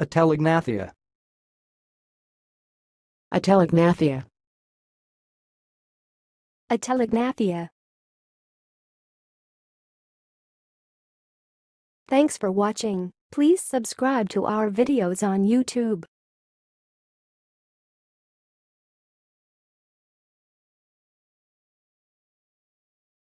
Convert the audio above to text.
Atelignathia. Atelignathia. Atelignathia. Thanks for watching. Please subscribe to our videos on YouTube.